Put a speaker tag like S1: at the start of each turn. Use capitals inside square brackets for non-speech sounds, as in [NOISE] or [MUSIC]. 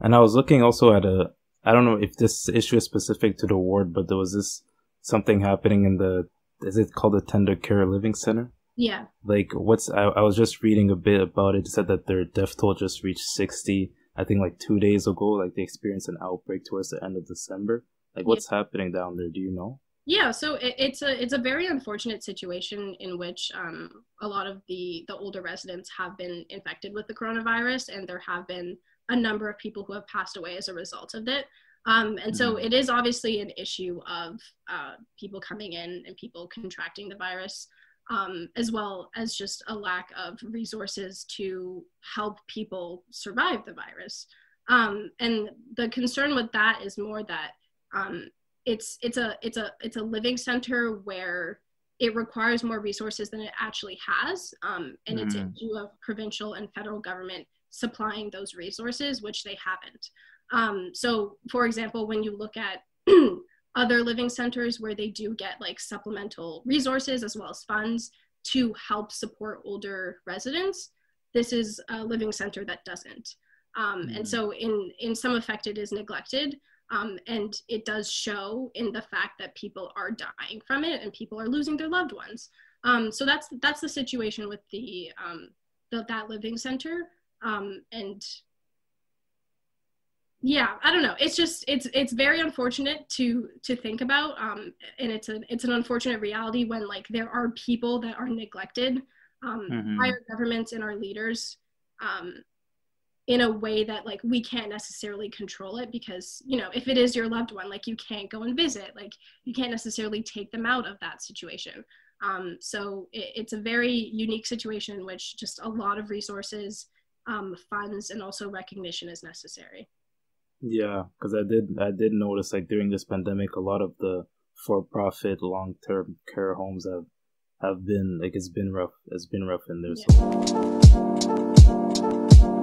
S1: And I was looking also at a, I don't know if this issue is specific to the ward, but there was this something happening in the, is it called the Tendercare Living Center?
S2: Yeah.
S1: Like, what's, I, I was just reading a bit about it. It said that their death toll just reached 60, I think like two days ago. Like, they experienced an outbreak towards the end of December. Like, what's yep. happening down there? Do you know?
S2: Yeah, so it, it's a it's a very unfortunate situation in which um, a lot of the the older residents have been infected with the coronavirus, and there have been a number of people who have passed away as a result of it. Um, and so mm-hmm. it is obviously an issue of uh, people coming in and people contracting the virus, um, as well as just a lack of resources to help people survive the virus. Um, and the concern with that is more that um, it's it's a it's a it's a living center where it requires more resources than it actually has, um, and mm. it's an issue of provincial and federal government supplying those resources, which they haven't. Um, so, for example, when you look at [CLEARS THROAT] other living centers where they do get like supplemental resources as well as funds to help support older residents, this is a living center that doesn't. Um, mm. And so, in in some effect, it is neglected. Um, and it does show in the fact that people are dying from it and people are losing their loved ones. Um, so that's that's the situation with the, um, the that living center um, and yeah i don't know it's just it's it's very unfortunate to to think about um and it's a it's an unfortunate reality when like there are people that are neglected um mm-hmm. by our governments and our leaders um in a way that like we can't necessarily control it because you know if it is your loved one like you can't go and visit like you can't necessarily take them out of that situation um, so it, it's a very unique situation in which just a lot of resources um, funds and also recognition is necessary.
S1: Yeah, because I did I did notice like during this pandemic, a lot of the for-profit long-term care homes have have been like it's been rough. It's been rough in there. Yeah. So.